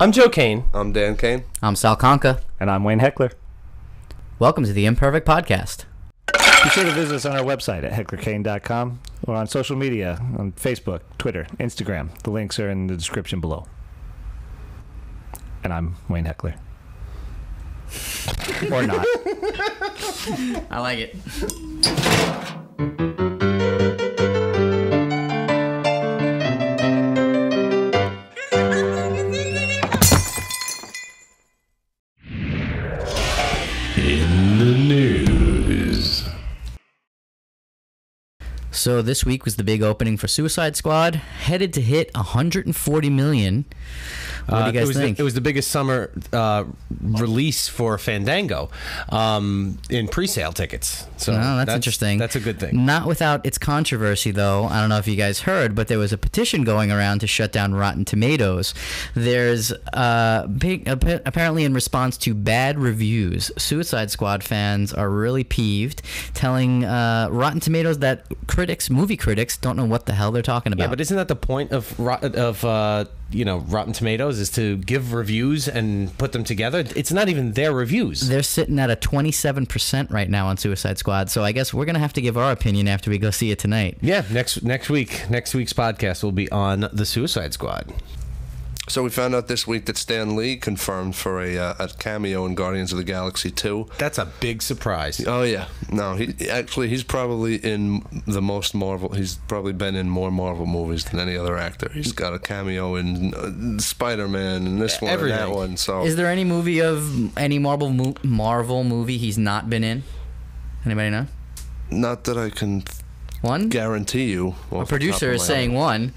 I'm Joe Kane. I'm Dan Kane. I'm Sal Conca. And I'm Wayne Heckler. Welcome to the Imperfect Podcast. Be sure to visit us on our website at hecklerkane.com or on social media on Facebook, Twitter, Instagram. The links are in the description below. And I'm Wayne Heckler. or not. I like it. So this week was the big opening for Suicide Squad, headed to hit 140 million. What do Uh, you it was think? The, it was the biggest summer uh, release for Fandango um, in pre-sale tickets. So Oh, that's, interesting. That's a good thing. Not without its controversy, though. I don't know if you guys heard, but there was a petition going around to shut down Rotten Tomatoes. There's uh, big, apparently in response to bad reviews, Suicide Squad fans are really peeved, telling uh, Rotten Tomatoes that critics, movie critics, don't know what the hell they're talking about. Yeah, but isn't that the point of of uh, you know Rotten Tomatoes is to give reviews and put them together? It's not even their reviews. they're sitting at a 27% right now on Suicide Squad, so I guess we're going to have to give our opinion after we go see it tonight. Yeah, next next week, next week's podcast will be on the Suicide Squad. So we found out this week that Stan Lee confirmed for a, uh, a cameo in Guardians of the Galaxy 2. That's a big surprise. Oh yeah, no, he actually he's probably in the most Marvel. He's probably been in more Marvel movies than any other actor. He's got a cameo in uh, Spider Man and this one and that one. So Is there any movie of any Marvel mo- Marvel movie he's not been in? Anybody know? not that I can One? guarantee you. A producer is saying one.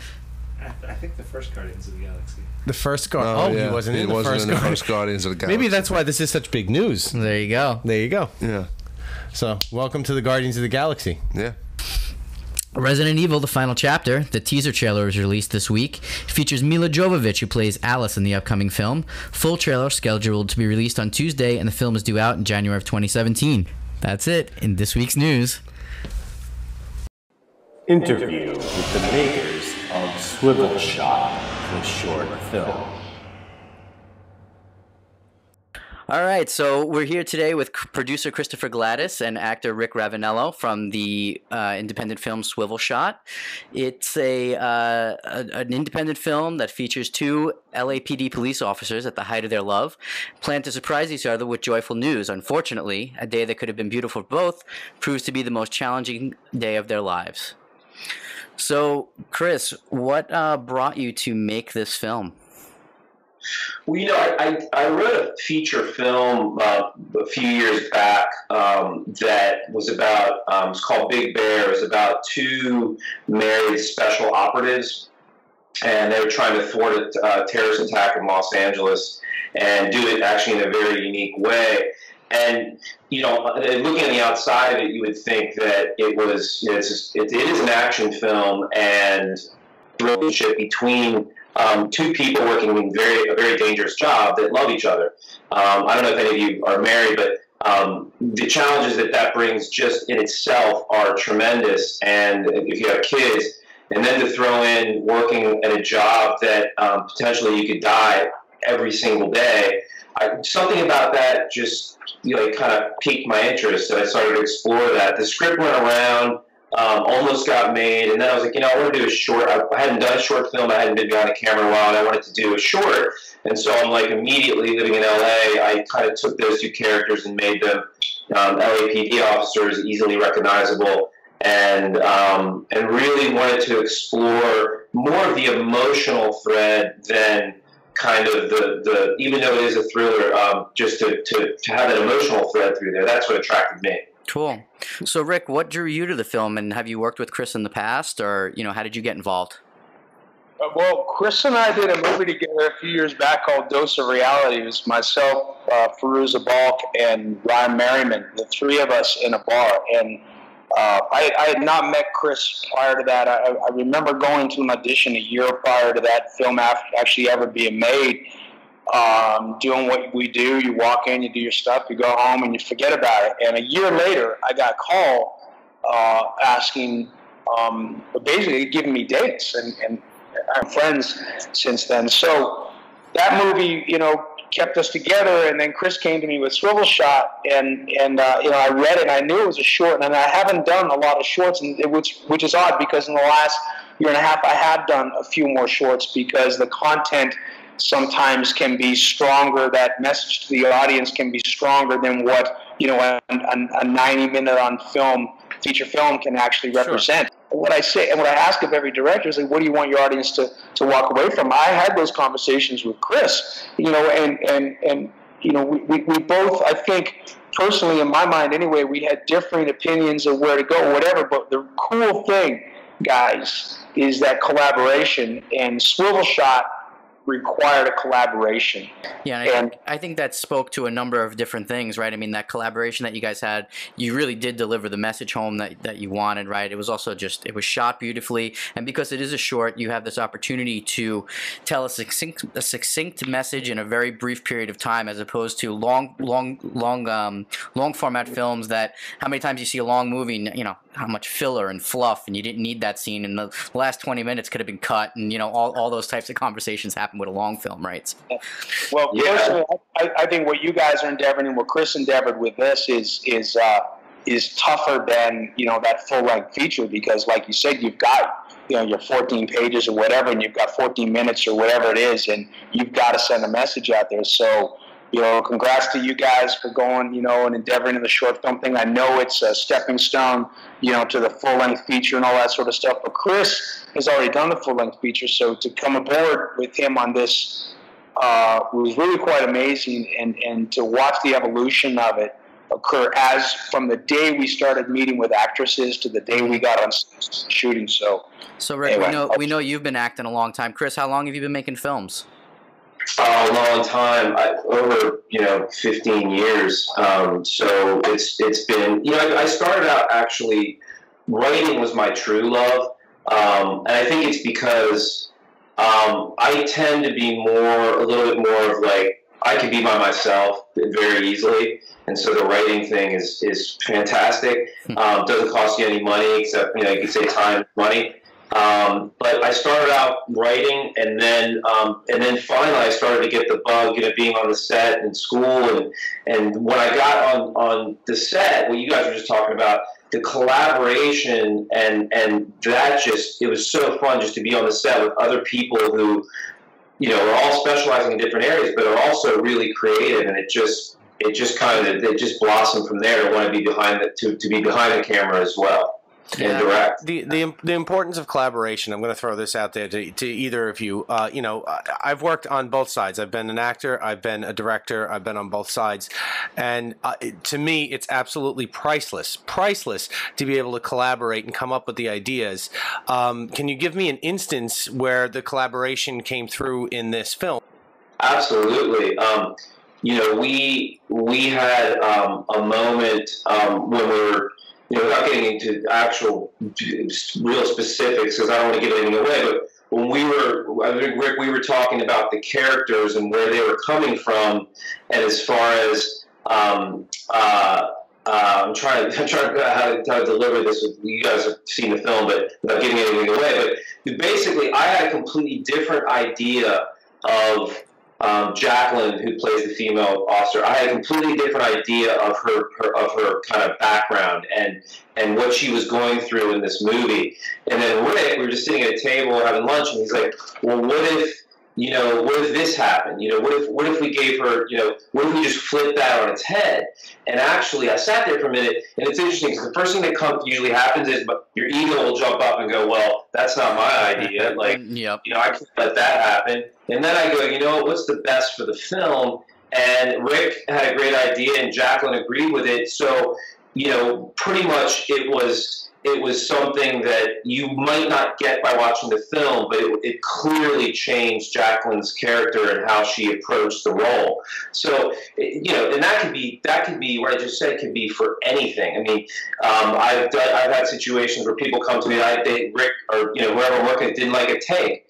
I think the first Guardians of the Galaxy. The first guard. Oh, Oh, yeah. he wasn't He in the wasn't first in the guard. first Guardians of the Galaxy. Maybe that's why this is such big news. There you go. There you go. Yeah, So, welcome to the Guardians of the Galaxy. yeah. Resident Evil: The Final Chapter. The teaser trailer was released this week. It features Milla Jovovich, who plays Alice in the upcoming film. Full trailer scheduled to be released on Tuesday, and the film is due out in January of 2017. That's it in this week's news. Interview with the makers of Swivel Shot, short film. All right, so we're here today with producer Christopher Glatis and actor Rick Ravanello from the uh, independent film Swivel Shot. It's a, uh, a an independent film that features two LAPD police officers at the height of their love, plan to surprise each other with joyful news. Unfortunately, a day that could have been beautiful for both proves to be the most challenging day of their lives. So, Chris, what uh, brought you to make this film? Well, you know, I, I, wrote a feature film uh, a few years back um, that was about, um, it's called Big Bear. It was about two married special operatives, and they were trying to thwart a uh, terrorist attack in Los Angeles and do it actually in a very unique way. And, you know, looking on the outside of it, you would think that it was, you know, it's, it, it is an action film and relationship between um, two people working in very a very dangerous job that love each other. Um, I don't know if any of you are married, but um, the challenges that that brings just in itself are tremendous. And if you have kids, and then to throw in working at a job that um, potentially you could die every single day, I, something about that just you know kind of piqued my interest, and I started to explore that. The script went around um, almost got made, and then I was like, you know, I want to do a short. I, I hadn't done a short film. I hadn't been behind a camera in a while, and I wanted to do a short. And so I'm like immediately living in LA. I kind of took those two characters and made them um, LAPD officers, easily recognizable, and um, and really wanted to explore more of the emotional thread than kind of the, the even though it is a thriller, um, just to, to, to have that emotional thread through there. That's what attracted me. Cool. So, Rick, what drew you to the film, and have you worked with Chris in the past, or you know, how did you get involved? Uh, Well, Chris and I did a movie together a few years back called Dose of Reality. It was myself, uh, Fairuza Balk, and Ryan Merriman, the three of us in a bar. And uh, I, I had not met Chris prior to that. I, I remember going to an audition a year prior to that film actually ever being made. Um, doing what we do, you walk in, you do your stuff, you go home, and you forget about it. And a year later, I got a call uh, asking, um, basically giving me dates, and, and I'm friends since then. So that movie, you know, kept us together. And then Chris came to me with Swivel Shot, and and uh, you know I read it. and I knew it was a short, and I haven't done a lot of shorts, and it, which which is odd because in the last year and a half I have done a few more shorts because the content sometimes can be stronger. That message to the audience can be stronger than what you know a, a, a 90 minute on film feature film can actually represent. Sure. What I say and what I ask of every director is like, what do you want your audience to, to walk away from? I had those conversations with Chris, you know, and and and you know, we, we, we both I think personally in my mind anyway, we had differing opinions of where to go whatever. But the cool thing, guys, is that collaboration and swivel shot required a collaboration. Yeah, and, and I, think, I, think, that spoke to a number of different things, right? I mean, that collaboration that you guys had, you really did deliver the message home that, that you wanted, right? It was also just, it was shot beautifully. And because it is a short, you have this opportunity to tell a succinct, a succinct message in a very brief period of time as opposed to long, long, long, um, long format films that, how many times you see a long movie, you know, how much filler and fluff, and you didn't need that scene, and the last 20 minutes could have been cut, and, you know, all, all those types of conversations happen happen with a long film, right? Well, yeah. personally, I, I, think what you guys are endeavoring and what Chris endeavored with this is is uh, is tougher than you know that full length feature because, like you said, you've got you know your 14 pages or whatever, and you've got 14 minutes or whatever it is, and you've got to send a message out there. So you know, congrats to you guys for going, you know, and endeavoring in the short film thing. I know it's a stepping stone, you know, to the full length feature and all that sort of stuff. But Chris has already done the full length feature, so to come aboard with him on this uh, was really quite amazing, and and to watch the evolution of it occur as from the day we started meeting with actresses to the day we got on shooting. So, so Rick, anyway, we know we know you've been acting a long time. Chris, how long have you been making films? A long time, I, over you know 15 years. Um, so it's it's been you know I, I, started out actually writing was my true love, um, and I think it's because um, I tend to be more a little bit more of like I can be by myself very easily, and so the writing thing is is fantastic. Hmm. Um, doesn't cost you any money except you know you can say time, money. Um, but I started out writing, and then um, and then finally I started to get the bug, you know, being on the set in school, and and when I got on on the set, what you guys were just talking about, the collaboration and and that just it was so fun just to be on the set with other people who, you know, are all specializing in different areas, but are also really creative, and it just it just kind of it just blossomed from there to want to be behind the to, to be behind the camera as well yeah. direct. The, the the importance of collaboration. I'm going to throw this out there to, to either of you. Uh, you know, I've worked on both sides. I've been an actor. I've been a director. I've been on both sides, and uh, to me, it's absolutely priceless, priceless to be able to collaborate and come up with the ideas. Um, can you give me an instance where the collaboration came through in this film? Absolutely. Um, you know, we we had um, a moment um, when we were you know, without getting into actual real specifics, because I don't want to give anything away, but when we were, I think Rick, we were talking about the characters and where they were coming from, and as far as um, uh, uh, I'm trying, I'm trying to how to, how to deliver this. With, you guys have seen the film, but without giving anything away. But basically, I had a completely different idea of um, Jacqueline, who plays the female officer, I had a completely different idea of her, her, of her kind of background and and what she was going through in this movie. And then Rick, we were just sitting at a table having lunch, and he's like, "Well, what if you know, what if this happened? You know, what if what if we gave her, you know, what if we just flipped that on its head? And actually, I sat there for a minute, and it's interesting because the first thing that comes usually happens is, but your ego will jump up and go, "Well, that's not my idea. Mm-hmm. Like, yep. you know, I can't let that happen." And then I go, "You know, what's the best for the film?" And Rick had a great idea, and Jacqueline agreed with it. So, you know, pretty much it was it was something that you might not get by watching the film, but it, it, clearly changed Jacqueline's character and how she approached the role. So, you know, and that could be that could be what I just said could be for anything. I mean, um, I've done, I've had situations where people come to me, and I they Rick or you know whoever I'm working didn't like a take.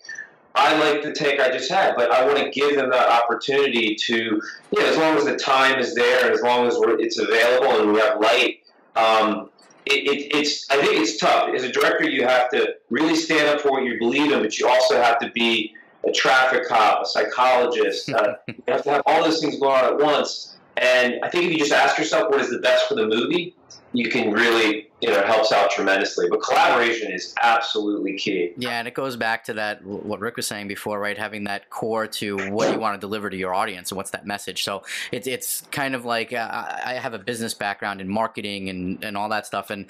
I like the take I just had, but I want to give them that opportunity to, you know, as long as the time is there and as long as it's available and we have light. Um, it, it, it's I think it's tough as a director. You have to really stand up for what you believe in, but you also have to be a traffic cop, a psychologist. Uh, you have to have all those things going on at once. And I think if you just ask yourself what is the best for the movie, you can really you know, it helps out tremendously. But collaboration is absolutely key. Yeah, and it goes back to that what Rick was saying before, right? Having that core to what you want to deliver to your audience and what's that message. So it's it's kind of like uh, I have a business background in marketing and and all that stuff, and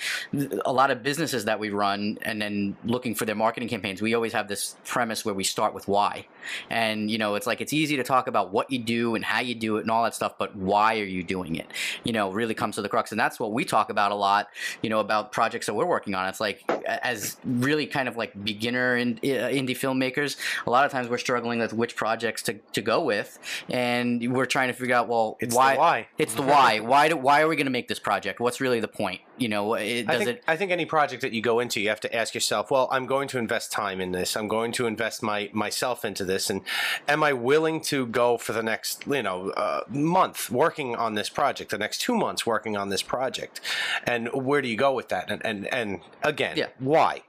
a lot of businesses that we run and then looking for their marketing campaigns, we always have this premise where we start with why, and you know, it's like it's easy to talk about what you do and how you do it and all that stuff, but why are you doing it? You know, really comes to the crux, and that's what we talk about a lot. You know about projects that we're working on. It's like as really kind of like beginner in, uh, indie filmmakers, a lot of times we're struggling with which projects to, to go with, and we're trying to figure out well it's why why it's the why why do why are we going to make this project? What's really the point? You know, it, does I think, it? I think any project that you go into, you have to ask yourself, well, I'm going to invest time in this. I'm going to invest my myself into this, and am I willing to go for the next, you know, uh, month working on this project, the next two months working on this project, and where do you go with that? And and and again, Yeah. why?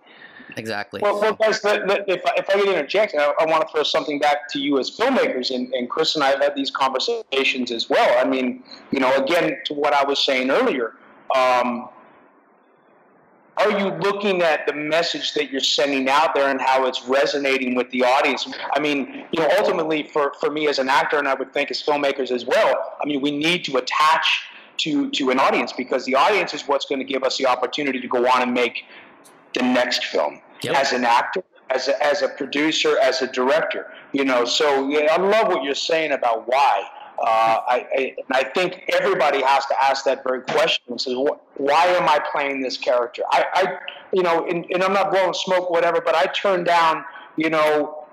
Exactly. Well, well guys, let- let- if, I- if I could interject, I, I want to throw something back to you as filmmakers, and, and Chris and I have had these conversations as well. I mean, you know, again, to what I was saying earlier, um, are you looking at the message that you're sending out there and how it's resonating with the audience? I mean, you know, ultimately for, for me as an actor, and I would think as filmmakers as well, I mean, we need to attach to, to an audience because the audience is what's going to give us the opportunity to go on and make the next film Yep. as an actor, as a, as a producer, as a director. You know, so yeah, I love what you're saying about why. Uh, I, and I think everybody has to ask that very question and say, "Wh- why am I playing this character? I, I you know, and, and I'm not blowing smoke, whatever, but I turn down, you know,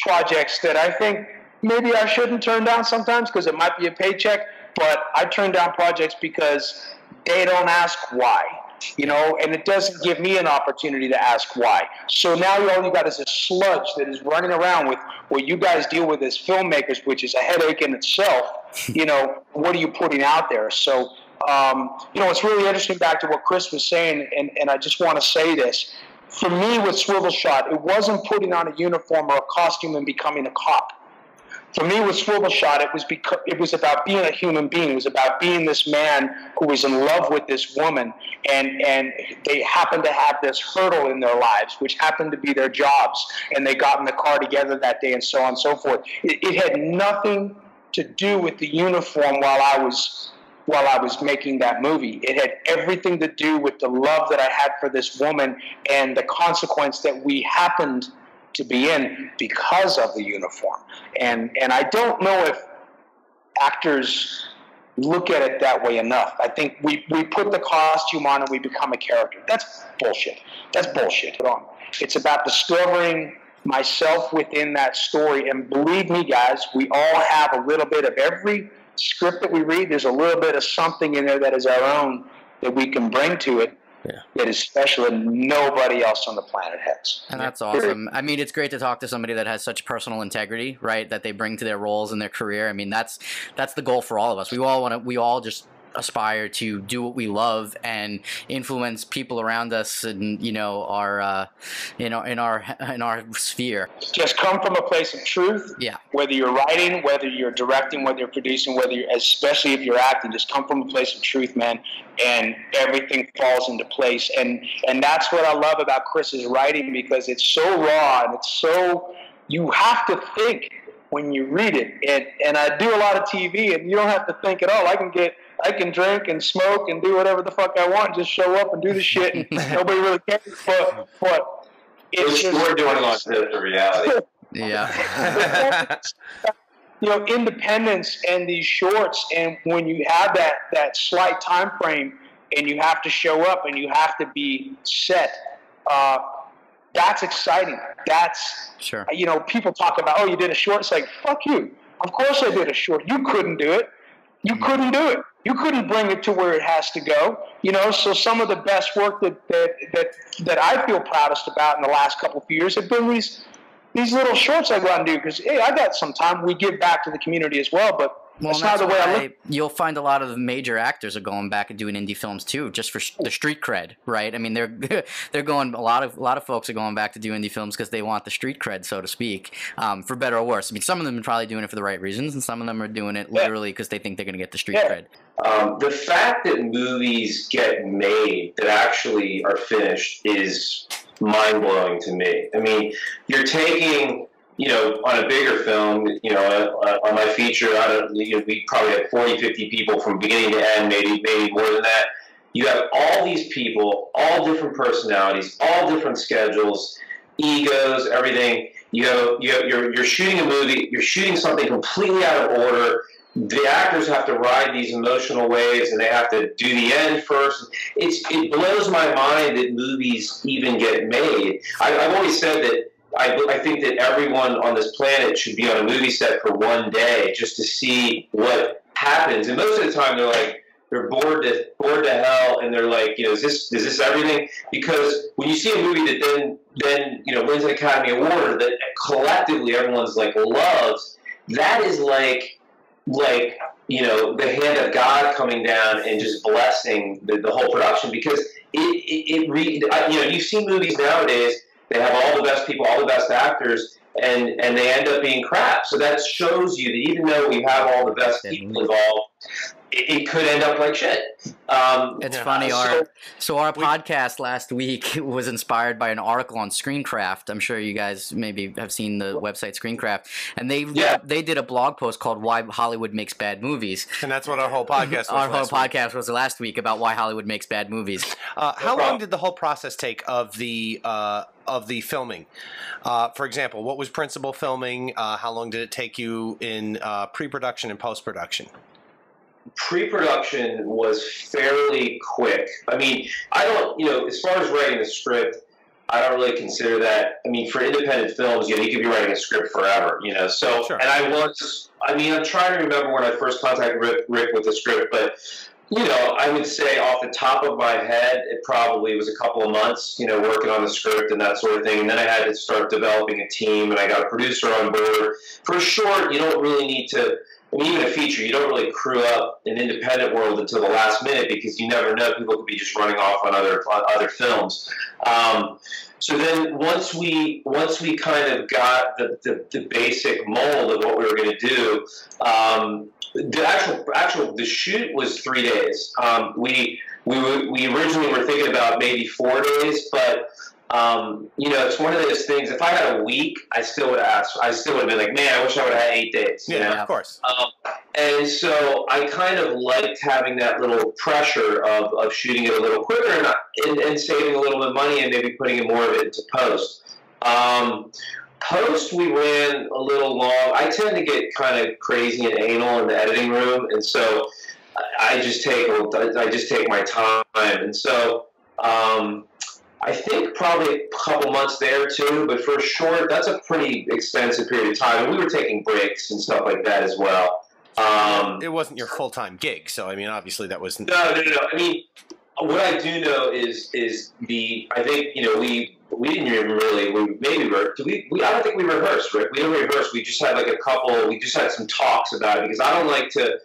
projects that I think maybe I shouldn't turn down sometimes because it might be a paycheck, but I turn down projects because they don't ask why. You know, and it doesn't give me an opportunity to ask why. So now all you got is a sludge that is running around with what you guys deal with as filmmakers, which is a headache in itself. You know, what are you putting out there? So, um, you know, it's really interesting back to what Chris was saying, and, and I just want to say this. For me, with Swivel Shot, it wasn't putting on a uniform or a costume and becoming a cop for me with swivel shot. It was because it was about being a human being. It was about being this man who was in love with this woman. And and they happened to have this hurdle in their lives which happened to be their jobs. And they got in the car together that day and so on and so forth. It, it had nothing to do with the uniform while i was while I was making that movie. It had everything to do with the love that I had for this woman and the consequence that we happened to be in because of the uniform. And and I don't know if actors look at it that way enough. I think we, we put the costume on and we become a character. That's bullshit. That's bullshit. It's about discovering myself within that story. And believe me, guys, we all have a little bit of every script that we read. There's a little bit of something in there that is our own that we can bring to it Yeah. that is special and nobody else on the planet has. And that's awesome. I mean, it's great to talk to somebody that has such personal integrity, right? That they bring to their roles and their career. I mean, that's that's the goal for all of us. We all want to. We all just aspire to do what we love and influence people around us, and you know, our uh, you know, in our in our sphere. Just come from a place of truth. Yeah. Whether you're writing, whether you're directing, whether you're producing, whether you're, especially if you're acting, just come from a place of truth, man, and everything falls into place. And and that's what I love about Chris's writing because it's so raw and it's so you have to think when you read it. And and I do a lot of TV, and you don't have to think at all. I can get I can drink and smoke and do whatever the fuck I want, just show up and do the shit, and nobody really cares. But but it's Which just we're doing on to the reality. Yeah. you know independence and these shorts and when you have that that slight time frame and you have to show up and you have to be set uh, that's exciting that's Sure. you know people talk about oh you did a short it's like fuck you of course i did a short you couldn't do it you couldn't do it you couldn't bring it to where it has to go you know so some of the best work that that that, that i feel proudest about in the last couple of years have been these these little shorts I go out and do because hey, I got some time. We give back to the community as well, but Well, That's not the way I look. You'll find a lot of the major actors are going back and doing indie films too, just for the street cred, right? I mean, they're they're going a lot of a lot of folks are going back to do indie films because they want the street cred, so to speak, um, for better or worse. I mean, some of them are probably doing it for the right reasons, and some of them are doing it literally because they think they're going to get the street Yeah. cred. Um, the fact that movies get made that actually are finished is mind blowing to me. I mean, you're taking, you know, on a bigger film, you know, uh, on my feature, I don't, you know, we probably had 40, 50 people from beginning to end, maybe, maybe more than that. You have all these people, all different personalities, all different schedules, egos, everything. You have, you have, you're, you're shooting a movie, you're shooting something completely out of order the actors have to ride these emotional waves and they have to do the end first. It's it blows my mind that movies even get made. I, I've always said that I, I think that everyone on this planet should be on a movie set for one day just to see what happens. And most of the time they're like they're bored to bored to hell and they're like, you know, is this is this everything? Because when you see a movie that then then you know wins an Academy Award that collectively everyone's like loves, that is like like you know the hand of God coming down and just blessing the, the whole production because it it, it re, you know you see movies nowadays they have all the best people all the best actors and and they end up being crap. So that shows you that even though we have all the best people involved it, it could end up like shit um, It's Yeah. funny. so- Our so our podcast last week was inspired by an article on Screencraft. I'm sure you guys maybe have seen the website Screencraft, and they Yeah. they did a blog post called "Why Hollywood Makes Bad Movies." And that's what our whole podcast was. Our whole last week. podcast was last week about why Hollywood makes bad movies. Uh, how long did the whole process take of the uh, of the filming? Uh, for example, what was principal filming? Uh, how long did it take you in uh, pre-production and post-production? Pre-production was fairly quick. I mean, I don't, you know, as far as writing a script, I don't really consider that. I mean, for independent films, you know, you could be writing a script forever, you know. So, Sure. and I was, I mean, I'm trying to remember when I first contacted Rick, Rick with the script, but you know, I would say off the top of my head, it probably was a couple of months, you know, working on the script and that sort of thing. And then I had to start developing a team, and I got a producer on board. For short, you don't really need to. Even a feature, you don't really crew up an independent world until the last minute because you never know. People could be just running off on other on other films. Um, so then once we once we kind of got the, the, the basic mold of what we were going to do, um, the actual actual the shoot was three days. Um, we we we originally were thinking about maybe four days, but um, you know it's one of those things. If I had a week, I still would ask. I still would have been like, man, I wish I would have had eight days. you Yeah, know? of course. Um, and so I kind of liked having that little pressure of, of shooting it a little quicker and, and, and saving a little bit of money and maybe putting more of it into post. Um, post, we ran a little long. I tend to get kind of crazy and anal in the editing room, and so I- I just take I just take my time. And so um, I think probably a couple months there too, but for short, that's a pretty extensive period of time. And we were taking breaks and stuff like that as well. Um, It wasn't your full-time gig, so I mean, obviously that wasn't. no, no, no. I mean, what I do know is is the I think you know we we didn't even really we maybe we, we I don't think we rehearsed Rick. We didn't rehearse. We just had like a couple. We just had some talks about it because I don't like to.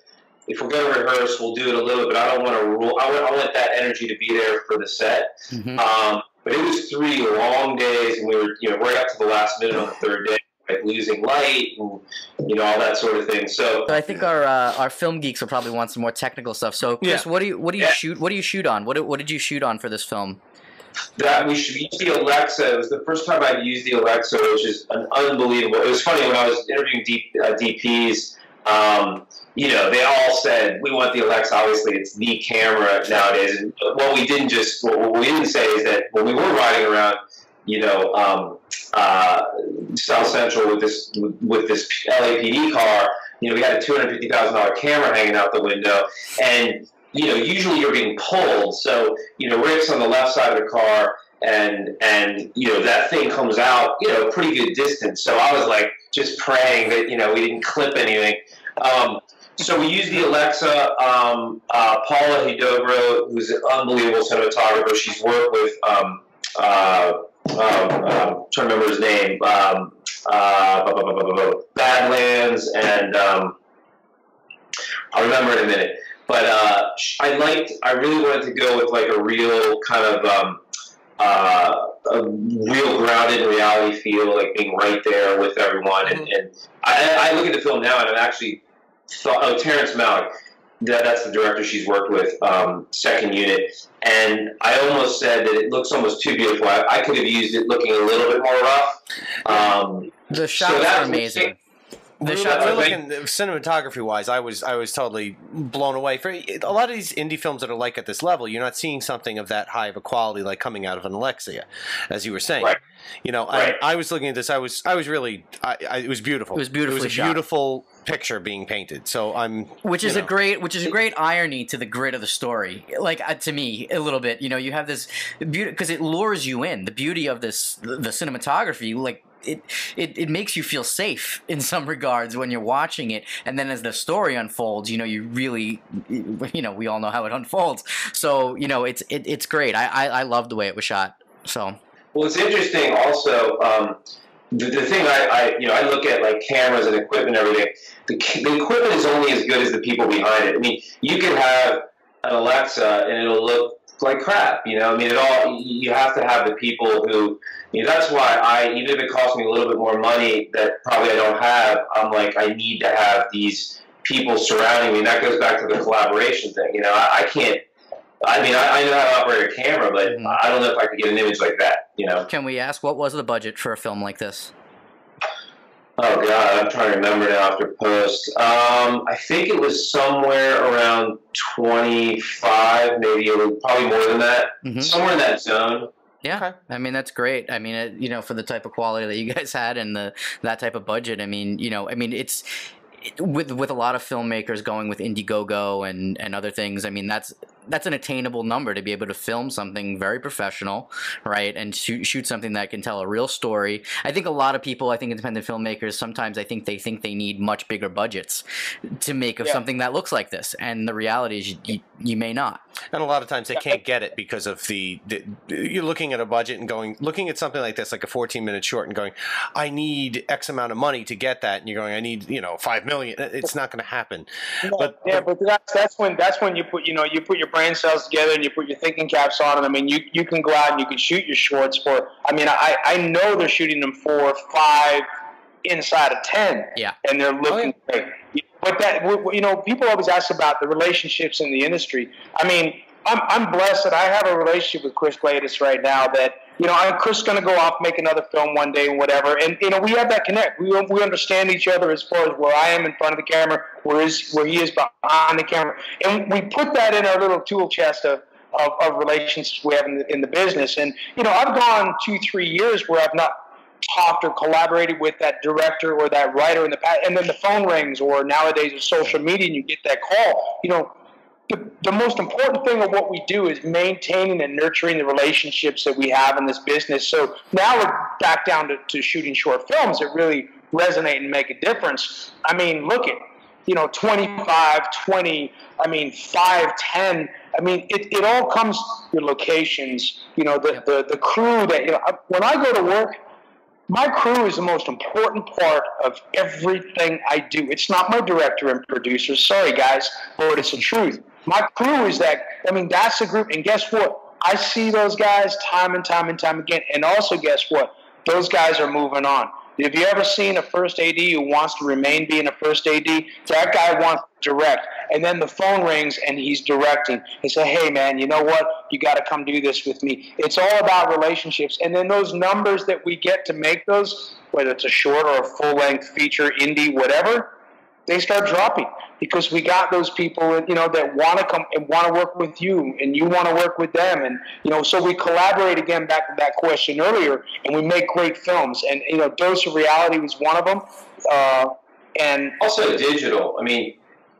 If we're going to rehearse, we'll do it a little bit. But I don't want to rule. I want, I want that energy to be there for the set. Mhm. Um, but it was three long days, and we were, you know, right up to the last minute on the third day, like losing light and you know all that sort of thing. So So I think our uh, our film geeks will probably want some more technical stuff. So Chris, Yeah. what do you what do you Yeah. shoot? What do you shoot on? What what did you shoot on for this film? that we should use the Alexa. It was the first time I've used the Alexa, which is an unbelievable. It was funny when I was interviewing D, uh, DPs. Um, you know, they all said we want the Alexa. Obviously, it's the camera nowadays. And what we didn't just what we didn't say is that when we were riding around, you know, um, uh, South Central with this with this LAPD car, you know, we had a two hundred fifty thousand dollar camera hanging out the window, and you know, usually you're being pulled. So, you know, Rick's on the left side of the car and and you know, that thing comes out, you know, a pretty good distance. So I was like just praying that, you know, we didn't clip anything. Um, so we used the Alexa, um, uh, Paula Huidobro, who's an unbelievable cinematographer. She's worked with um, uh, um, um, trying to remember his name, um, uh, Badlands and um, I'll remember in a minute. But uh, I liked. I really wanted to go with like a real kind of um, uh, a real grounded reality feel, like being right there with everyone. And, and I, I look at the film now, and I'm actually thought, oh, Terrence Malick. That, that's the director she's worked with, um, second unit. And I almost said that it looks almost too beautiful. I, I could have used it looking a little bit more rough. Um, the shots so are amazing. The shots are looking cinematography wise. I was I was totally blown away. For a lot of these indie films that are like at this level, you're not seeing something of that high of a quality like coming out of an Alexa, as you were saying. Right. You know, right. I, I was looking at this. I was I was really I, I, it was beautiful. It was beautiful. It was a shot. beautiful picture being painted. So I'm which is know. a great which is a great irony to the grit of the story. Like uh, to me, a little bit. You know, you have this beauty because it lures you in. The beauty of this the cinematography, like it, it it makes you feel safe in some regards when you're watching it and then as the story unfolds you know you really you know we all know how it unfolds so you know it's it, it's great I, I i love the way it was shot so well it's interesting also um the, the thing I, I you know I look at like cameras and equipment and everything the, the equipment is only as good as the people behind it I mean you can have an Alexa and it'll look like crap you know I mean it all you have to have the people who you know, that's why I, even if it costs me a little bit more money that probably I don't have, I'm like, I need to have these people surrounding me. And that goes back to the collaboration thing. You know, I, I can't, I mean, I, I, know how to operate a camera, but mm-hmm. I don't know if I could get an image like that, you know? Can we ask, what was the budget for a film like this? Oh God, I'm trying to remember now after post. Um, I think it was somewhere around 25, maybe it was probably more than that, mm-hmm. somewhere in that zone. Yeah, okay. I mean that's great. I mean, it, you know, for the type of quality that you guys had and the that type of budget. I mean, you know, I mean it's with with a lot of filmmakers going with Indiegogo and and other things. I mean, that's that's an attainable number to be able to film something very professional, right? And shoot, shoot something that can tell a real story. I think a lot of people, I think independent filmmakers, sometimes I think they think they need much bigger budgets to make of yeah. something that looks like this. And the reality is you, you, you, may not. And a lot of times they can't get it because of the, the, you're looking at a budget and going, looking at something like this, like a 14 minute short and going, I need X amount of money to get that. And you're going, I need, you know, 5 million. It's not going to happen. but, yeah, but that's, that's when, that's when you put, you know, you put your brain cells together and you put your thinking caps on. And I mean, you you can go out and you can shoot your shorts for. I mean, I I know they're shooting them for five inside of ten. Yeah, and they're oh, looking oh, yeah. great. But that you know, people always ask about the relationships in the industry. I mean, I'm I'm blessed that I have a relationship with Chris Glatis right now that you know, I'm Chris going to go off make another film one day and whatever. And you know, we have that connect. We we understand each other as far as where I am in front of the camera, where is where he is behind the camera, and we put that in our little tool chest of. Of, of relationships we have in the, in the business, and you know, I've gone two, three years where I've not talked or collaborated with that director or that writer in the past, and then the phone rings, or nowadays with social media, and you get that call. You know, the, the most important thing of what we do is maintaining and nurturing the relationships that we have in this business. So now we're back down to, to shooting short films that really resonate and make a difference. I mean, look at, you know, 25, 20, I mean, 5, 10. I mean, it, it all comes your locations, you know, the, the, the crew that, you know, when I go to work, my crew is the most important part of everything I do. It's not my director and producer. Sorry, guys, but it's the truth. My crew is that. I mean, that's the group. And guess what? I see those guys time and time and time again. And also, guess what? Those guys are moving on. Have you ever seen a first AD who wants to remain being a first AD? That guy wants to direct. And then the phone rings and he's directing. He say, hey, man, you know what? You got to come do this with me. It's all about relationships. And then those numbers that we get to make those, whether it's a short or a full length feature, indie, whatever, they start dropping because we got those people, you know, that want to come and want to work with you, and you want to work with them, and you know, so we collaborate again. Back to that question earlier, and we make great films. And you know, Dose of Reality was one of them, uh, and also digital. I mean,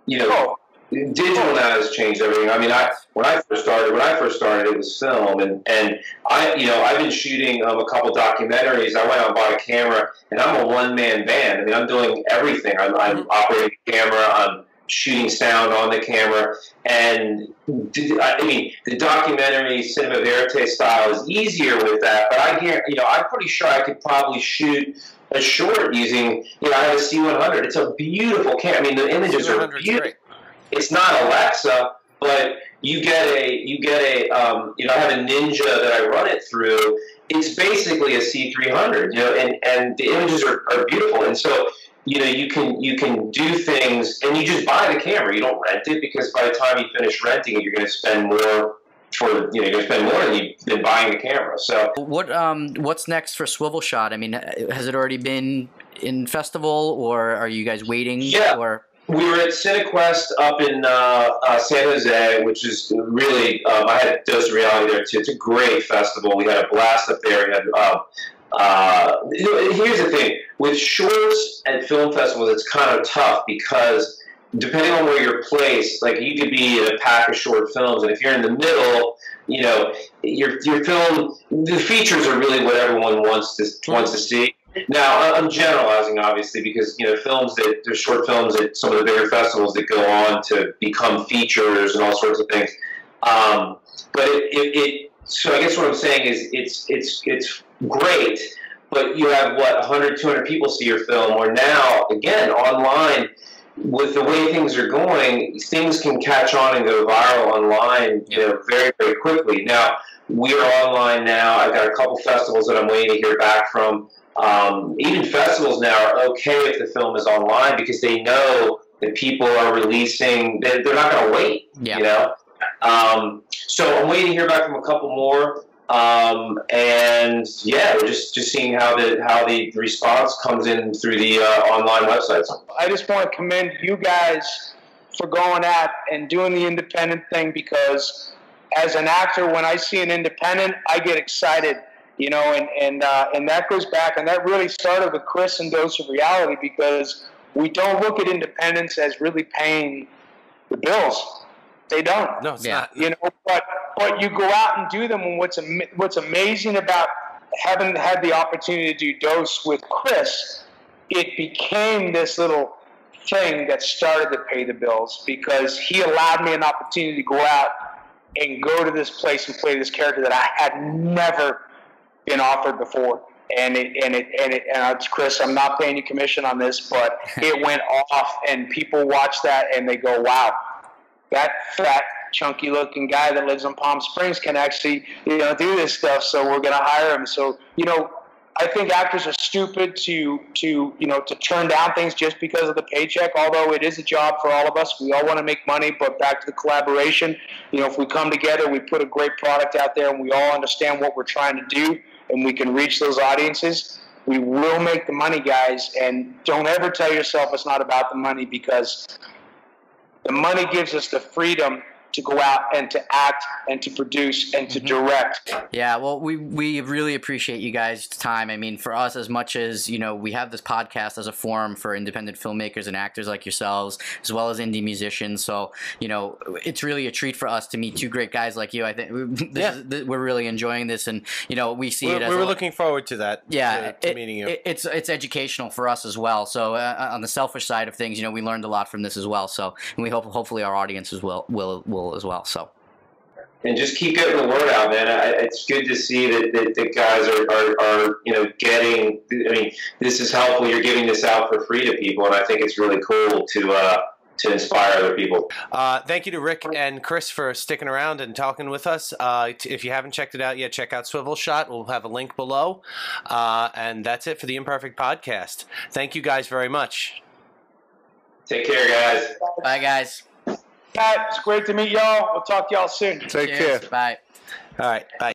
you know, oh, digital now has changed everything. I mean, I when I first started, when I first started, it was film, and and I, you know, I've been shooting um, a couple documentaries. I went out and bought a camera, and I'm a one man band. I mean, I'm doing everything. I'm, I'm operating the camera. I'm shooting sound on the camera, and I mean, the documentary cinema verite style is easier with that. But I can't, you know, I'm pretty sure I could probably shoot a short using, you know, I have a C100. It's a beautiful camera. I mean, the images are beautiful. it's not Alexa, but you get a you get a um, you know I have a Ninja that I run it through. It's basically a C300, you know, and and the images are, are beautiful, and so you know you can you can do things and you just buy the camera. You don't rent it because by the time you finish renting it you're going to spend more for you know you're going to spend more than, you, than buying the camera. So what um what's next for swivel shot? I mean has it already been in festival or are you guys waiting yeah. or? We were at cinequest up in uh, uh, san jose which is really um, i had a dose of reality there too. It's a great festival. We had a blast up there. We had uh, uh, here's the thing with shorts at film festivals, it's kind of tough because depending on where you're placed, like you could be in a pack of short films, and if you're in the middle, you know, your your film, the features are really what everyone wants to wants to see. Now, I'm generalizing, obviously, because you know, films that there's short films at some of the bigger festivals that go on to become features and all sorts of things. Um, but it, it, it, so I guess what I'm saying is, it's it's it's great but you have what 100 200 people see your film or now again online with the way things are going things can catch on and go viral online you know, very very quickly. Now we're online now. I've got a couple festivals that i'm waiting to hear back from. Um, even festivals now are okay if the film is online because they know that people are releasing they're, they're not going to wait yeah. you know? Um, so i'm waiting to hear back from a couple more um, and yeah, we're just just seeing how the how the response comes in through the uh, online websites. I just want to commend you guys for going at and doing the independent thing because as an actor, when I see an independent, I get excited. You know, and and uh, and that goes back, and that really started with Chris and Dose of Reality because we don't look at independence as really paying the bills they don't. No, it's Yeah. not. You know, but but you go out and do them, and what's am- what's amazing about having had the opportunity to do dose with Chris, it became this little thing that started to pay the bills because he allowed me an opportunity to go out and go to this place and play this character that I had never been offered before. And it and it and it and it's Chris, I'm not paying you commission on this, but it went off, and people watch that and they go, "Wow, that fat, chunky looking guy that lives in Palm Springs can actually, you know, do this stuff. So we're going to hire him. So, you know, I think actors are stupid to, to, you know, to turn down things just because of the paycheck. Although it is a job for all of us, we all want to make money. But back to the collaboration, you know, if we come together, we put a great product out there, and we all understand what we're trying to do, and we can reach those audiences. We will make the money, guys. And don't ever tell yourself it's not about the money because the money gives us the freedom to go out and to act and to produce and to direct. Yeah, well, we we really appreciate you guys' time. I mean, for us, as much as you know, we have this podcast as a forum for independent filmmakers and actors like yourselves, as well as indie musicians. So, you know, it's really a treat for us to meet two great guys like you. I think this Yeah. is, th- we're really enjoying this, and you know, we see We, it as we were a- looking forward to that. yeah, to, to it- meeting you. it- it's it's educational for us as well. So uh, on the selfish side of things, you know, we learned a lot from this as well. So and we hope hopefully our audiences will will will as well. So and just keep getting the word out, man. I, it's good to see that, that, that guys are, are, are, you know, getting. I mean, this is helpful. You're giving this out for free to people, and I think it's really cool to uh, to inspire other people. Uh, thank you to Rick and Chris for sticking around and talking with us. Uh, t- if you haven't checked it out yet, check out Swivel Shot. We'll have a link below. Uh, and that's it for the Imperfect Podcast. Thank you guys very much. Take care, guys. bye guys. Pat, it's great to meet y'all. We'll talk to y'all soon. Take Cheers. care. Bye. All right. Bye.